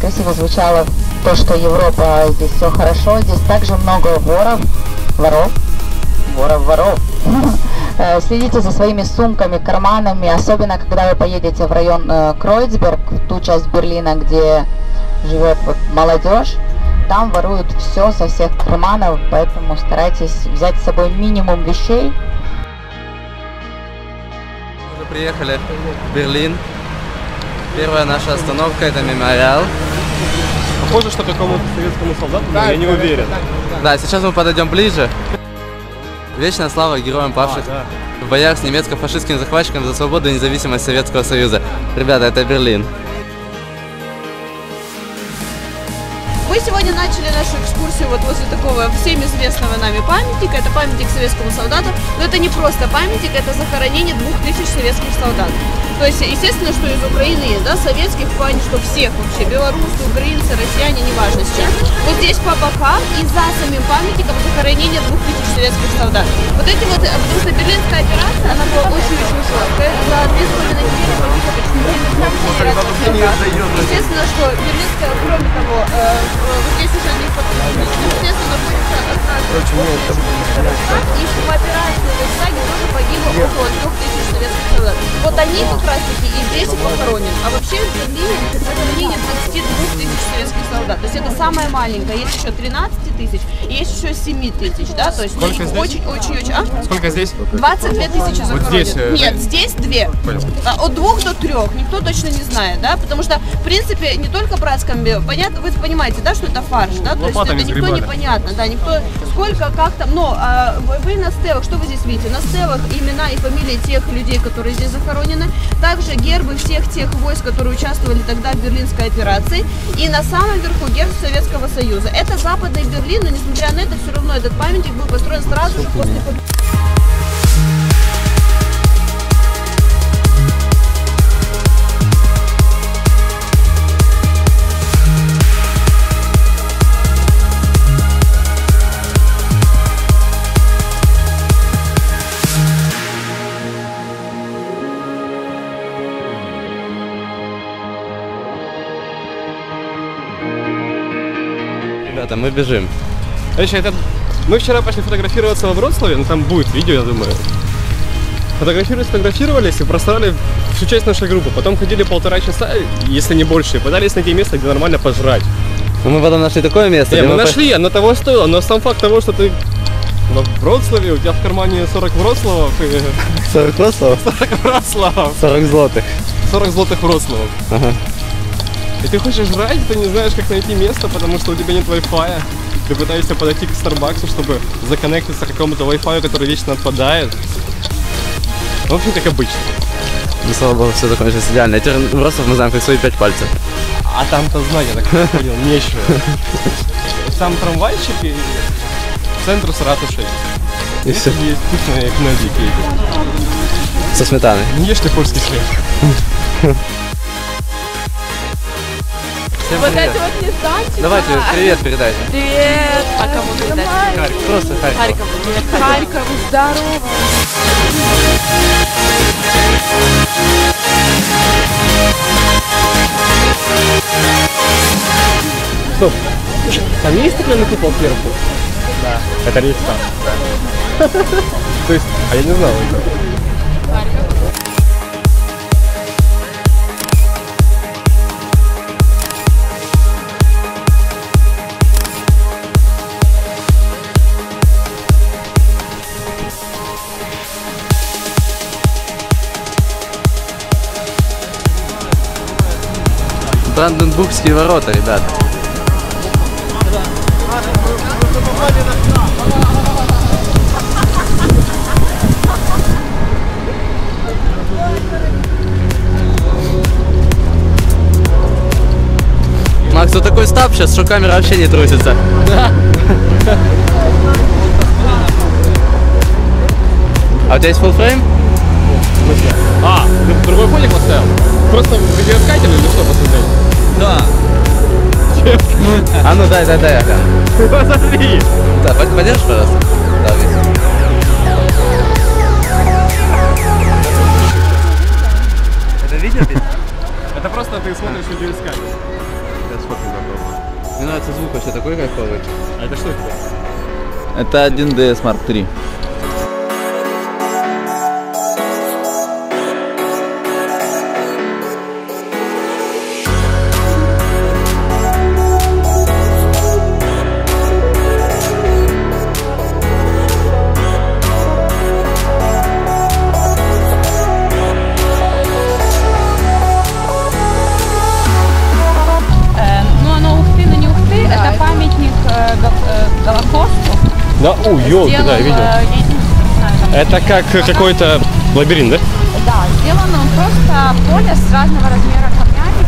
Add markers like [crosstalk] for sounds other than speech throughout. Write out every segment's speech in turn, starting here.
красиво звучало то, что Европа здесь все хорошо, здесь также много воров, воров, воров, воров. Э, Следите за своими сумками, карманами, особенно когда вы поедете в район э, Кройцберг, в ту часть Берлина, где живет молодежь. Там воруют все со всех карманов, поэтому старайтесь взять с собой минимум вещей, Мы уже приехали в Берлин. Первая наша остановка это мемориал. Похоже, что какому-то советскому солдату, но я не уверен. Да, сейчас мы подойдем ближе. Вечная слава героям павших да. в боях с немецко-фашистскими захватчиками за свободу и независимость Советского Союза. Ребята, это Берлин. Мы сегодня начали нашу экскурсию вот возле такого всем известного нами памятника. Это памятник советскому солдату. Но это не просто памятник, это захоронение двух тысяч советских солдат. То есть, естественно, что из Украины есть, да, советских в плане, что всех вообще, белорусы, украинцы, россияне, неважно с чем. Вот здесь по бокам и за самим памятником захоронение двух тысяч советских солдат. Вот эти вот, э, потому что берлинская операция, она была очень-очень жесткая. За две с половиной недели погибло почти 9 солдат. Естественно, что берлинская, кроме того, э, э, вот здесь уже не подписано, естественно, находится и в операции в Рейхстаге тоже погибло около трех тысяч советских солдат. Вот они как раз таки и здесь и похоронены. А вообще в Берлине 22 тысяч солдат. То есть это самое маленькое. Есть еще 13 тысяч, есть еще 7 тысяч, да, то есть Сколько здесь? очень-очень-очень, а? Сколько здесь? 22 тысячи захоронено. здесь, э, Нет, здесь две. А, От двух до трех. Никто точно не знает, да? Потому что, в принципе, не только братском понятно, вы понимаете, да, что это фарш, да? То есть Лопатами это никто сгребали. не понятно, да, никто сколько, как там, но а, вы, вы на стелах, что вы здесь видите? На стелах имена и фамилии тех людей, которые здесь захоронены, также гербы всех тех войск, которые участвовали тогда в Берлинской операции, и на самом верху герб Советского Союза. Это западный Берлин, но несмотря на это, все равно этот памятник был построен сразу же после победы. Мы бежим. Значит, это... Мы вчера пошли фотографироваться во Вроцлаве, ну там будет видео, я думаю. Фотографировались, фотографировались и просрали всю часть нашей группы. Потом ходили полтора часа, если не больше, и пытались найти место, где нормально пожрать. Ну, мы потом нашли такое место. Не, мы по- нашли, оно того стоило, но сам факт того, что ты во Вроцлаве, у тебя в кармане 40 Вроцлавов и [laughs] 40 Вроцлавов? [laughs] 40 Вроцлавов, 40 злотых. 40 злотых Вроцлавов. Ага. И ты хочешь жрать, ты не знаешь, как найти место, потому что у тебя нет Wi-Fi. Ты пытаешься подойти к Старбаксу, чтобы законнектиться к какому-то Wi-Fi, который вечно отпадает. В общем, как обычно. Ну, слава богу, все закончилось идеально. Теперь Вроцлав мы знаем как свои пять пальцев. А там-то знать, я так понял, нечего. Сам трамвайчик и центр с ратушей. И все. Есть вкусные кнодики. Со сметаной. Не ешь ты польский хлеб. Всем Вот привет. это вот нежданчик. Давайте, привет передайте. Привет. А кому передать? Харьков. Просто Харьков. Харькову. Привет, Харькову. Здорово. Стоп. Там есть стеклянный купол сверху? Да. Это Рейхстаг? Да. [laughs] То есть, а я не знал это. Бранденбургские ворота, ребята. Макс, тут такой стап сейчас, что камера вообще не трусится. А у тебя есть full? А, другой фоник поставил? Просто видеоискатель или что посмотреть? Да. [laughs] А ну дай, дай, дай, Аля. Посмотри. Да, подержишь, пожалуйста. Да, весь. Это видео здесь? Это просто ты смотришь с искать. Я сколько готово. Мне нравится звук вообще такой кайфовый. А это что это? Это 1D Mark 3. Да, о, елки, да, я видел. э, я Это как какой-то лабиринт, да? Да, сделано просто поле с разного размера камнями.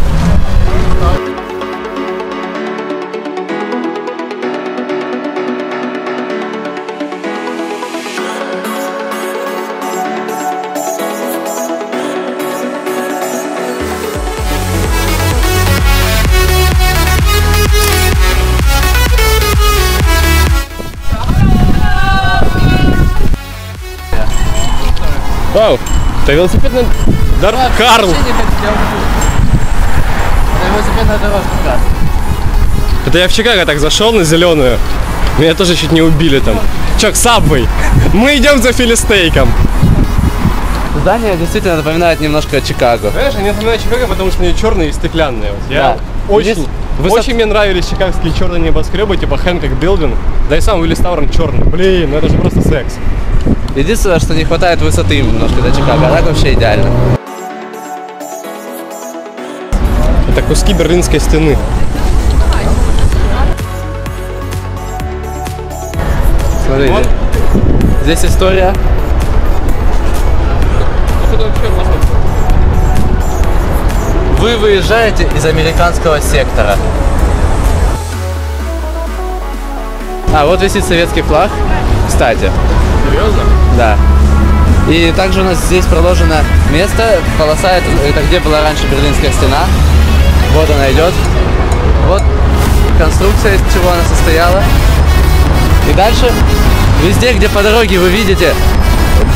Вау, это велосипедный... Дар... Карл! Это велосипедная дорожка как раз. Это я в Чикаго так зашел на зеленую. Меня тоже чуть не убили там. Чё, к Сабвей? Мы идем за филистейком. Здание действительно напоминает немножко Чикаго. Знаешь, они напоминают Чикаго, потому что они черные и стеклянные. Вот Я Да. очень, Здесь высот- очень мне нравились чикагские черные небоскребы, типа Хэнкок Билдинг. Да и сам Уиллис Таурен черный. Блин, ну это же просто секс. Единственное, что не хватает высоты немножко до Чикаго, а так вообще идеально. Это куски Берлинской стены. Смотрите. Вот. Здесь история. Вы выезжаете из американского сектора. А, вот висит советский флаг. Кстати. Серьезно? Да. И также у нас здесь проложено место, полоса, это, это где была раньше Берлинская стена. Вот она идет. Вот конструкция, из чего она состояла. И дальше, везде, где по дороге вы видите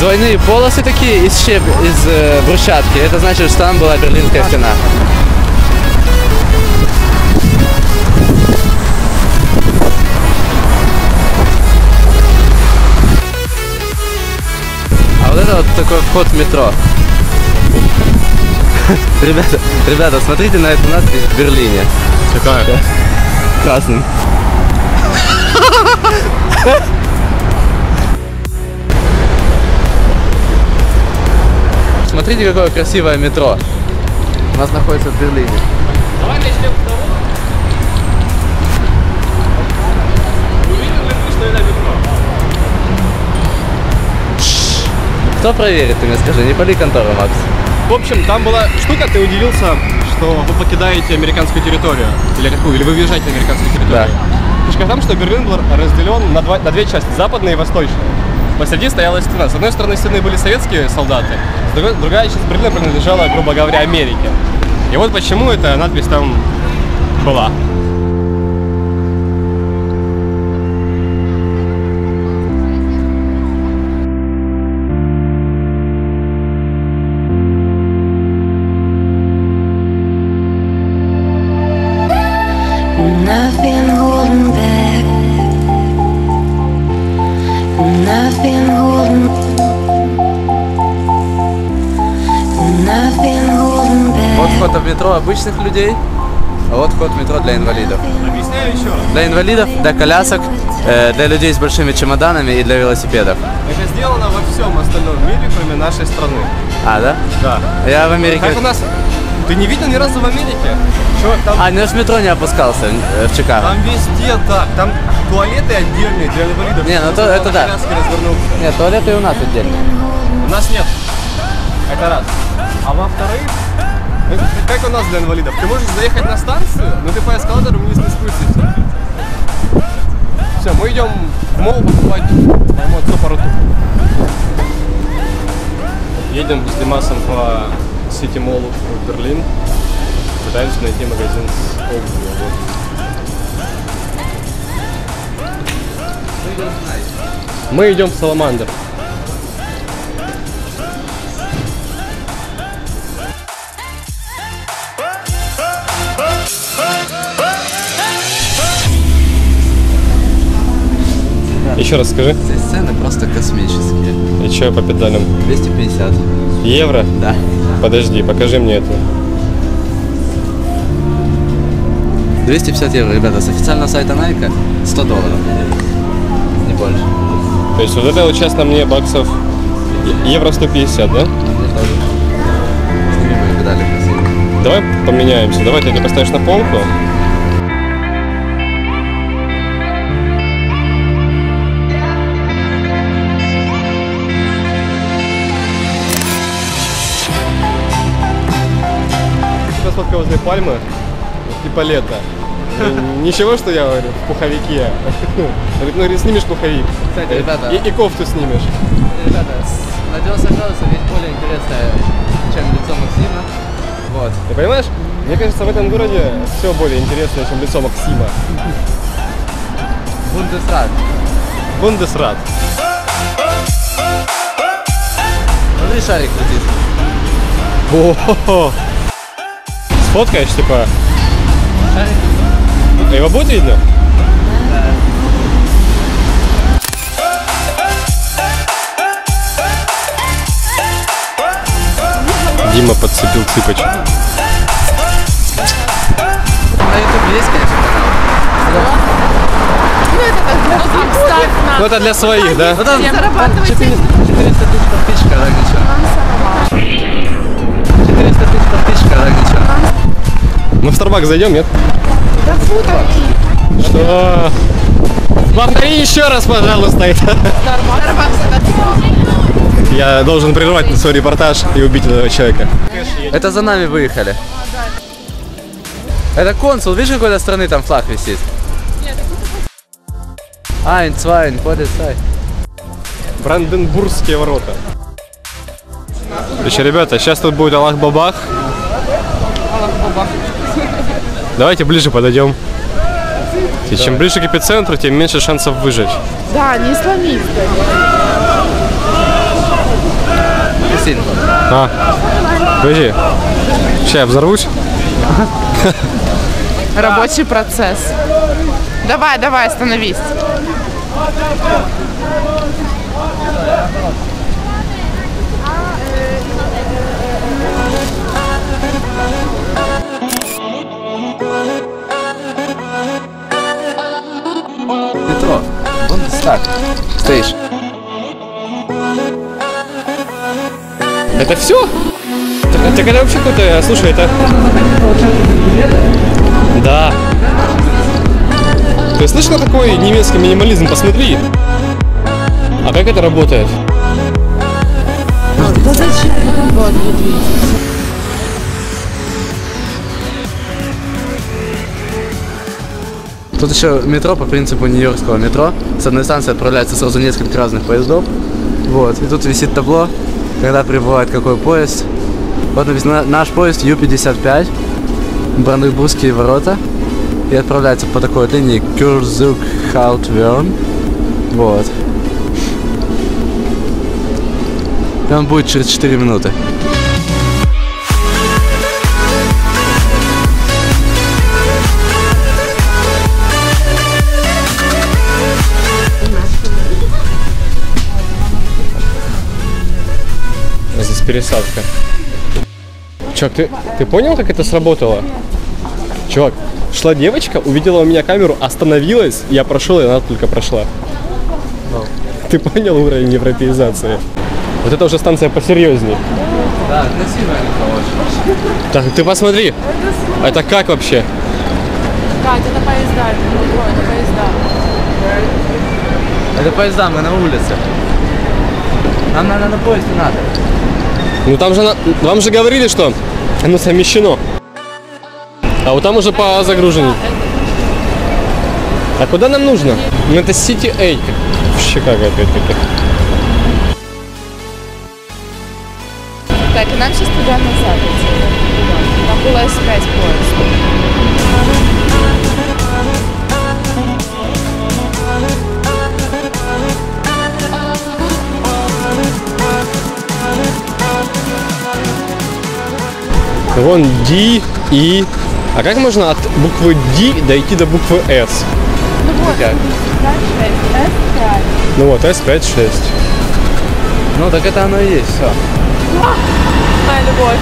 двойные полосы такие из щеп, из э, брусчатки, это значит, что там была Берлинская стена. Такой вход в метро. [laughs] Ребята, ребята, смотрите на эту надпись в Берлине. Какая? Красным. Смотрите, какое красивое метро. У нас находится в Берлине. Давай начнем [laughs] с того. Кто проверит, ты мне скажи, не пали контору, Макс. В общем, там была штука, ты удивился, что вы покидаете американскую территорию. Или какую? Или вы въезжаете на американскую территорию. Фишка в том, что Берлин был разделен на, два- на две части, западная и восточная. Посреди стояла стена. С одной стороны стены были советские солдаты, с другой, другая часть Берлина принадлежала, грубо говоря, Америке. И вот почему эта надпись там была. Nothing holding. Nothing holding back. Вот вход в метро обычных людей, а вот вход в метро для инвалидов. Объясняю еще раз. Для инвалидов, для колясок, э, для людей с большими чемоданами и для велосипедов. Это сделано во всем остальном мире, кроме нашей страны. А, да? Да. Я в Америке... Как у нас... Ты не видел ни разу в Америке? Чувак, там, А, ну я в метро не опускался э, в Чикаго. там везде так. Там туалеты отдельные для инвалидов. Не, ну то- это да. развернуться. Нет, туалеты и у нас отдельно. У нас нет. Это раз. А во-вторых, это как у нас для инвалидов? Ты можешь заехать на станцию, но ты по эскалатору вниз не спустишься. Все, мы идем в мол покупать моему отцу пару туфель. Едем с Димасом по City Mall в Берлин. Пытаемся найти магазин с обувью. Вот. Мы идем в Саламандр. Еще раз скажи. Здесь цены просто космические. И что по педалям? 250. Евро? Да. Подожди, покажи мне это. 250 евро, ребята, с официального сайта Nike 100 долларов. Не больше. То есть вот это вот сейчас на мне баксов евро 150, да? Давай поменяемся. Давай ты это поставишь на полку. Сейчас фотка возле пальмы, типа лето. Ну, Ничего, что я говорю, в пуховике. Говорит, ну говорит, снимешь пуховик. Кстати, ребята. И, и кофту снимешь. Ребята, на 90 градусов есть более интересное, чем лицо Максима. Вот. Ты понимаешь? Мне кажется, в этом городе все более интересное, чем лицо Максима. Бундесрат. Бундесрат. Смотри, шарик летит. О-хо-хо. Сфоткаешь, типа, а его будет видно? Дима подцепил цыпочку. На ютубе есть, конечно, канал. Ну это для своих, да? Ну там 400, 400 тысяч подписчиков, так ничего. 400 тысяч подписчиков, так ничего. Мы в Starbucks зайдем, нет? Что? Повтори еще раз, пожалуйста. это. Я должен прервать свой репортаж и убить этого человека. Это за нами выехали. Это консул, видишь, какой то страны там флаг висит? Ein, zwei, полицай. Бранденбургские ворота. Короче, ребята, сейчас тут будет Аллах-Бабах. Давайте ближе подойдем. И чем ближе к эпицентру, тем меньше шансов выжить. Да, не исламисты. Не сильно. А, подожди. Сейчас я взорвусь. Рабочий процесс. Давай, давай, остановись. Бундестаг. Стоишь. Это все? Так, так это вообще какой-то, слушай, это... Да. Ты слышал такой немецкий минимализм? Посмотри. А как это работает? Тут еще метро по принципу нью-йоркского метро. С одной станции отправляется сразу несколько разных поездов. Вот. И тут висит табло, когда прибывает какой поезд. Вот написано наш поезд Ю-55, Бранденбургские ворота. И отправляется по такой линии Кюрзук Хаутверн. Вот. И он будет через 4 минуты. Пересадка. Чувак, ты, ты понял, как это сработало? Чувак, шла девочка, увидела у меня камеру, остановилась, я прошел, и она только прошла. Ты понял уровень европеизации? Вот это уже станция посерьезней. Да, красивая метро очень. Так, ты посмотри, это как вообще? Катя, это поезда, это это поезда. Это поезда, мы на улице. Нам надо на поезд, не надо. Ну там же, вам же говорили, что оно совмещено. А вот там уже по загружению. А куда нам нужно? Ну это City A. Вообще как опять-таки. Так, и нам сейчас туда назад идти. Там было S5 поезд. Вон D, И. А как можно от буквы D дойти до буквы S? Ну вот, Как? 5, 6, S5. Ну вот, S5, 6. Ну так это оно и есть, все. Моя любовь.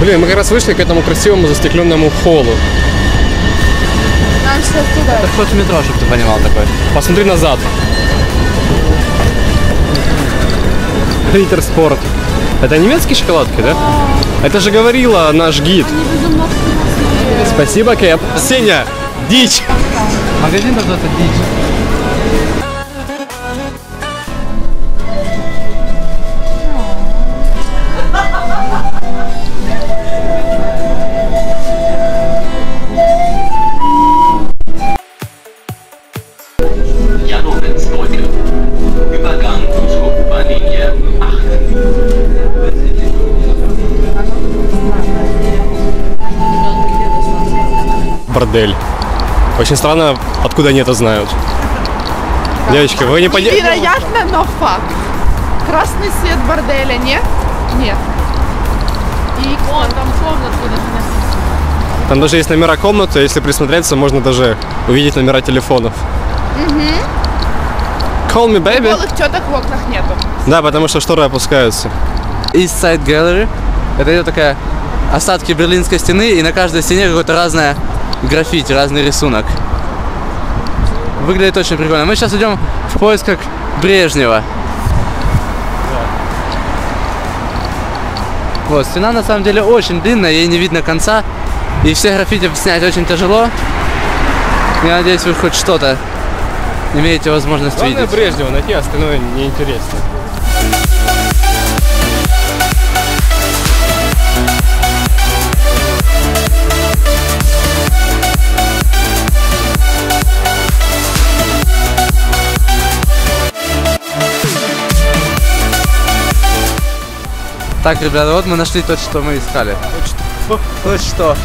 Блин, мы как раз вышли к этому красивому застекленному холлу. Нам сейчас туда. Это вход в метро, чтобы ты понимал такой. Посмотри назад. Литер спорт. Это немецкие шоколадки, да? Это же говорила наш гид. Спасибо, Кэп. Сеня, дичь. Магазин называется Дичь. Бордель. Очень странно, откуда они это знают. Девочки, вы не понимаете... Невероятно, но факт. Красный свет борделя, нет? Нет. И Вон, там комнатку даже не Там даже есть номера комнаты, если присмотреться, можно даже увидеть номера телефонов. Call me, baby. голых теток в окнах нету. Да, потому что шторы опускаются. East Side Gallery. Это идет такая остатки Берлинской стены, и на каждой стене какое-то разное граффити, разный рисунок. Выглядит очень прикольно. Мы сейчас идем в поисках Брежнева. Вот, стена на самом деле очень длинная, ей не видно конца. И все граффити снять очень тяжело. Я надеюсь, вы хоть что-то имеете возможность Главное видеть. Брежнева найти, остальное неинтересно. Так, ребята, вот мы нашли то, что мы искали. То, что.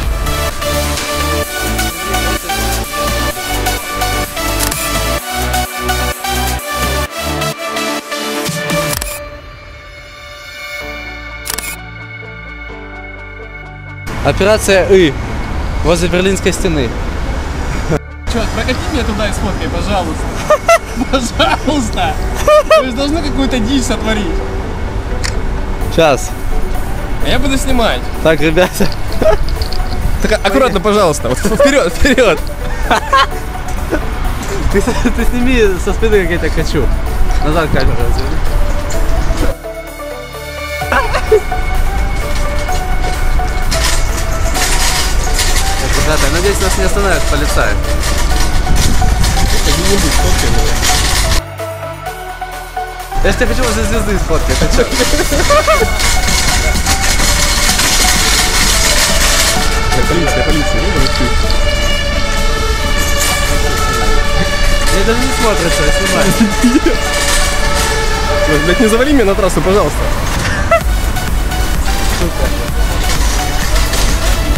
Операция И возле Берлинской стены. Чё, прокати меня туда и сфоткай, пожалуйста. [laughs] Пожалуйста. Вы же должны какую-то дичь сотворить. Сейчас. А я буду снимать. Так, ребята. Так аккуратно, пожалуйста. Вот вперед, вперед. Ты, ты сними со спины, как я тебя хочу. Назад камеру разверни. Так, Ребята, я надеюсь, нас не остановят полицаи. Я тебя хочу возле звезды сфоткать. Ты чё? Полиция, полиция. Я даже не смотрится, я снимаю. Ой, Блядь, не завали меня на трассу, пожалуйста.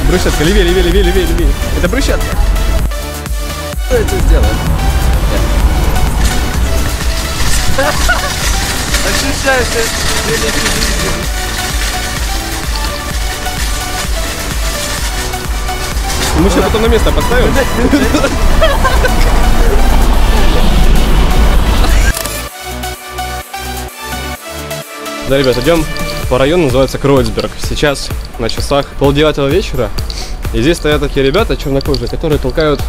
Брусчатка, левее, левее, левее, левее, левее. Это брусчатка. Что я тебе сделаю? Ощущаешь, великий жизни. Мы еще потом на место поставим. Да, ребят, идем по району, называется Кройцберг. Сейчас на часах полдевятого вечера. И здесь стоят такие ребята чернокожие, которые толкают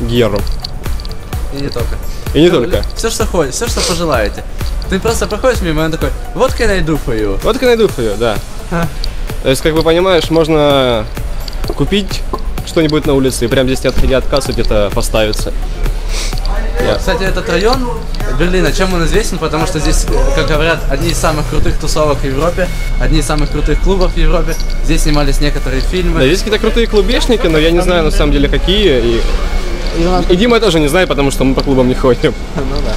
геру. И не только. И не только. Все, что хочешь, все, что пожелаете. Ты просто проходишь мимо, и он такой, вот do for you? Вот найду ее, да. То есть, как бы понимаешь, можно купить что-нибудь на улице и прямо здесь, не отходя от кассы, где-то поставиться. Вот, Кстати, этот район Берлина, чем он известен? Потому что здесь, как говорят, одни из самых крутых тусовок в Европе, одни из самых крутых клубов в Европе. Здесь снимались некоторые фильмы. Да, есть какие-то крутые клубешники, но я не знаю на самом деле какие. И, И Дима тоже не знает, потому что мы по клубам не ходим. [laughs] Ну да.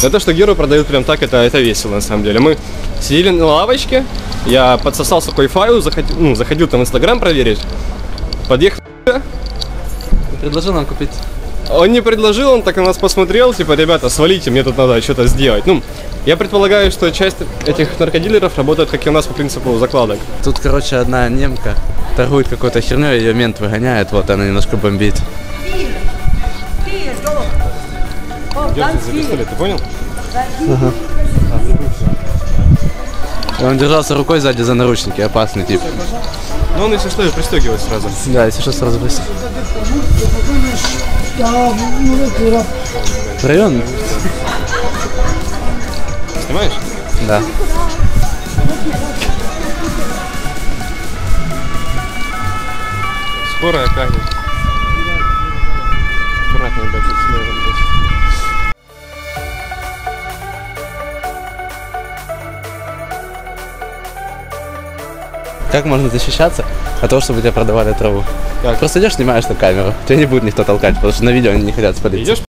Но то, что Геру продают прям так, это, это весело на самом деле. Мы сидели на лавочке, я подсосался к Wi-Fi, заходил, ну, заходил там в Инстаграм проверить. Подъехал, Предложил нам купить. он не предложил, он так на нас посмотрел, типа, ребята, свалите, мне тут надо что-то сделать. Ну, я предполагаю, что часть этих наркодилеров работает, как и у нас, по принципу закладок. Тут, короче, одна немка торгует какой-то херней, ее мент выгоняет, вот она немножко бомбит. Держит за пистолет, ты понял? И он держался рукой сзади за наручники, опасный тип. Ну он, если что, и пристегивает сразу. Да, если что, сразу пристегивает. Район? Снимаешь? Да. Скорая камень. Как можно защищаться от того, чтобы тебе продавали траву? Как? Просто идешь, снимаешь на камеру. Тебя не будет никто толкать, потому что на видео они не хотят спалиться. Идешь